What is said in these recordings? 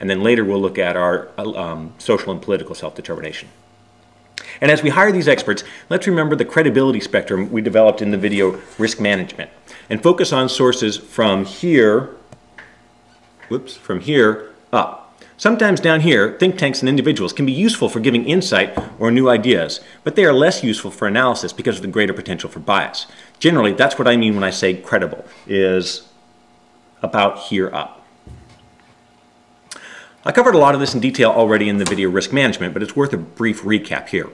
And then later we'll look at our um, social and political self-determination. And as we hire these experts, let's remember the credibility spectrum we developed in the video Risk Management and focus on sources from here, whoops, from here up. Sometimes down here, think tanks and individuals can be useful for giving insight or new ideas, but they are less useful for analysis because of the greater potential for bias. Generally, that's what I mean when I say credible, is about here up. I covered a lot of this in detail already in the video risk management, but it's worth a brief recap here.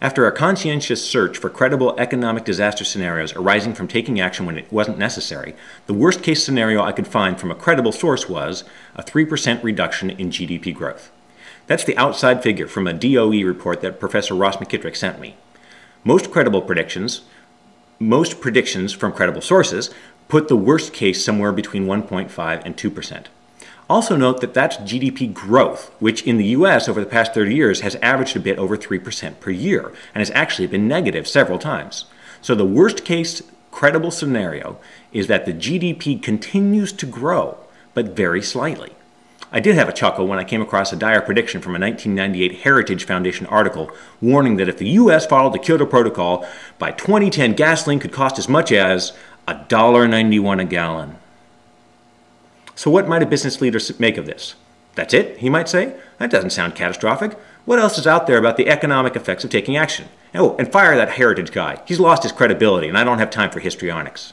After a conscientious search for credible economic disaster scenarios arising from taking action when it wasn't necessary, the worst case scenario I could find from a credible source was a 3% reduction in GDP growth. That's the outside figure from a DOE report that Professor Ross McKitrick sent me. Most credible predictions, most predictions from credible sources, put the worst case somewhere between 1.5 and 2%. Also note that that's GDP growth, which in the US over the past 30 years has averaged a bit over 3% per year and has actually been negative several times. So the worst case credible scenario is that the GDP continues to grow, but very slightly. I did have a chuckle when I came across a dire prediction from a 1998 Heritage Foundation article warning that if the US followed the Kyoto Protocol, by 2010 gasoline could cost as much as $1.91 a gallon. So what might a business leader make of this? That's it, he might say? That doesn't sound catastrophic. What else is out there about the economic effects of taking action? Oh, and fire that heritage guy. He's lost his credibility, and I don't have time for histrionics.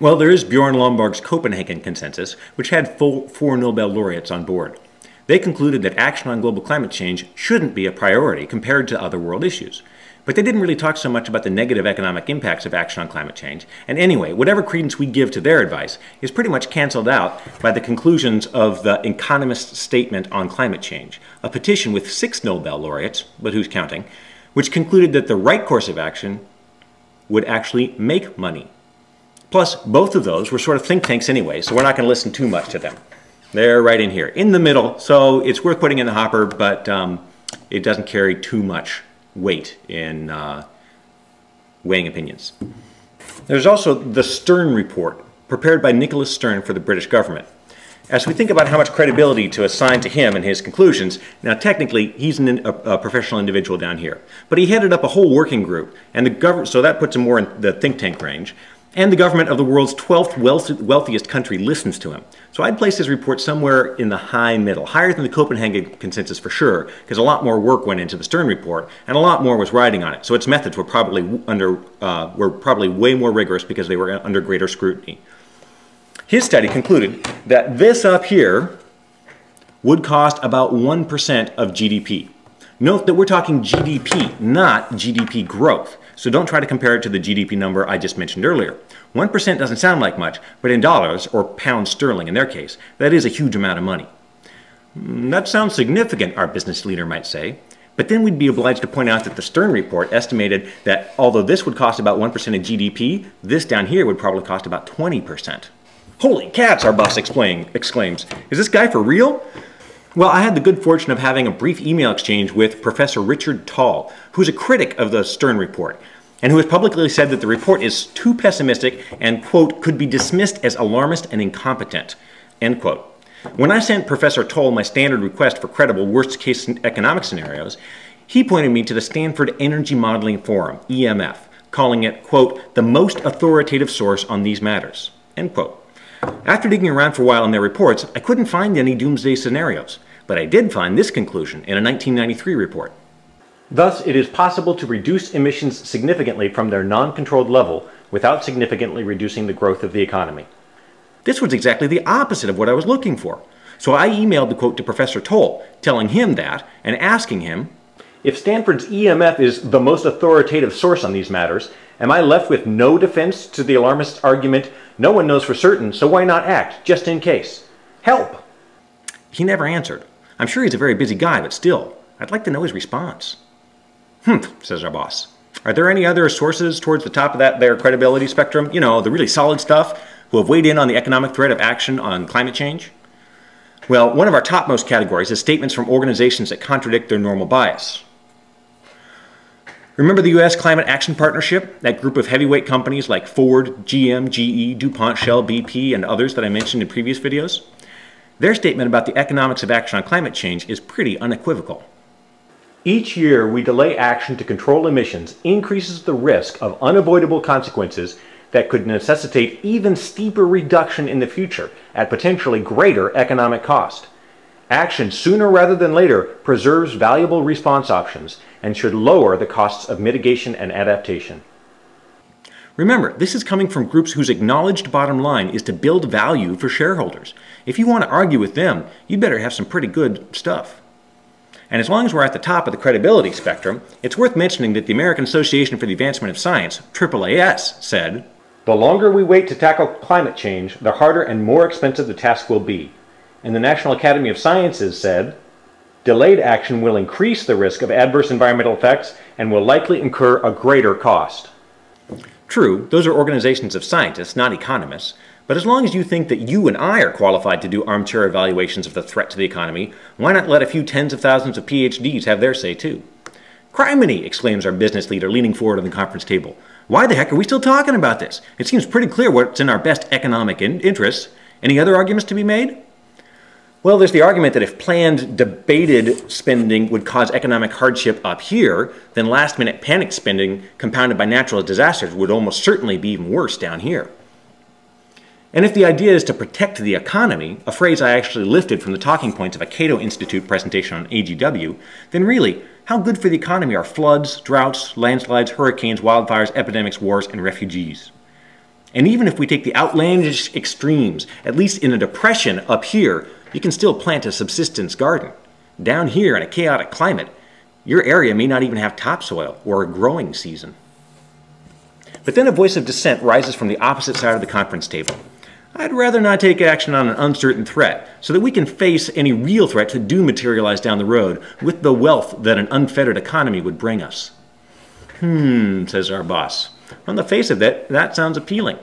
Well, there is Bjorn Lomborg's Copenhagen Consensus, which had four Nobel laureates on board. They concluded that action on global climate change shouldn't be a priority compared to other world issues. But they didn't really talk so much about the negative economic impacts of action on climate change. And anyway, whatever credence we give to their advice is pretty much canceled out by the conclusions of the Economist's Statement on Climate Change, a petition with six Nobel laureates, but who's counting, which concluded that the right course of action would actually make money. Plus, both of those were sort of think tanks anyway, so we're not going to listen too much to them. They're right in here, in the middle, so it's worth putting in the hopper, but um, it doesn't carry too much weight in uh, weighing opinions. There's also the Stern Report, prepared by Nicholas Stern for the British government. As we think about how much credibility to assign to him and his conclusions, now technically he's an, a, a, professional individual down here, but he headed up a whole working group, and the government, so that puts him more in the think tank range and the government of the world's 12th wealthiest country listens to him. So I'd place his report somewhere in the high middle, higher than the Copenhagen consensus for sure, because a lot more work went into the Stern report, and a lot more was riding on it. So its methods were probably under uh, were probably way more rigorous because they were under greater scrutiny. His study concluded that this up here would cost about 1% of GDP. Note that we're talking GDP, not GDP growth. So don't try to compare it to the GDP number I just mentioned earlier. 1% doesn't sound like much, but in dollars, or pounds sterling in their case, that is a huge amount of money. Mm, that sounds significant, our business leader might say. But then we'd be obliged to point out that the Stern report estimated that although this would cost about 1% of GDP, this down here would probably cost about 20%. Holy cats, our boss exclaims. Is this guy for real? Well, I had the good fortune of having a brief email exchange with Professor Richard Tol, who's a critic of the Stern report, and who has publicly said that the report is too pessimistic and, quote, could be dismissed as alarmist and incompetent, end quote. When I sent Professor Tol my standard request for credible worst case economic scenarios, he pointed me to the Stanford Energy Modeling Forum, EMF, calling it, quote, the most authoritative source on these matters, end quote. After digging around for a while in their reports, I couldn't find any doomsday scenarios, but I did find this conclusion in a 1993 report. Thus, it is possible to reduce emissions significantly from their non-controlled level without significantly reducing the growth of the economy. This was exactly the opposite of what I was looking for. So I emailed the quote to Professor Tol, telling him that and asking him, if Stanford's EMF is the most authoritative source on these matters, am I left with no defense to the alarmist argument no one knows for certain, so why not act, just in case? Help! He never answered. I'm sure he's a very busy guy, but still, I'd like to know his response. Humph, says our boss. Are there any other sources towards the top of that their credibility spectrum? You know, the really solid stuff, who have weighed in on the economic threat of action on climate change? Well, one of our topmost categories is statements from organizations that contradict their normal bias. Remember the U.S. Climate Action Partnership, that group of heavyweight companies like Ford, GM, GE, DuPont, Shell, BP, and others that I mentioned in previous videos? Their statement about the economics of action on climate change is pretty unequivocal. Each year we delay action to control emissions increases the risk of unavoidable consequences that could necessitate even steeper reduction in the future at potentially greater economic cost. Action sooner rather than later preserves valuable response options and should lower the costs of mitigation and adaptation. Remember, this is coming from groups whose acknowledged bottom line is to build value for shareholders. If you want to argue with them, you'd better have some pretty good stuff. And as long as we're at the top of the credibility spectrum, it's worth mentioning that the American Association for the Advancement of Science, AAAS, said, The longer we wait to tackle climate change, the harder and more expensive the task will be. And the National Academy of Sciences said, Delayed action will increase the risk of adverse environmental effects and will likely incur a greater cost. True, those are organizations of scientists, not economists, but as long as you think that you and I are qualified to do armchair evaluations of the threat to the economy, why not let a few tens of thousands of PhDs have their say too? Criminy, exclaims our business leader, leaning forward on the conference table. Why the heck are we still talking about this? It seems pretty clear what's in our best economic in interests. Any other arguments to be made? Well, there's the argument that if planned, debated spending would cause economic hardship up here, then last minute panic spending compounded by natural disasters would almost certainly be even worse down here. And if the idea is to protect the economy, a phrase I actually lifted from the talking points of a Cato Institute presentation on AGW, then really, how good for the economy are floods, droughts, landslides, hurricanes, wildfires, epidemics, wars, and refugees? And even if we take the outlandish extremes, at least in a depression up here, you can still plant a subsistence garden. Down here in a chaotic climate, your area may not even have topsoil or a growing season. But then a voice of dissent rises from the opposite side of the conference table. I'd rather not take action on an uncertain threat so that we can face any real threats that do materialize down the road with the wealth that an unfettered economy would bring us. Hmm, says our boss. On the face of it, that sounds appealing.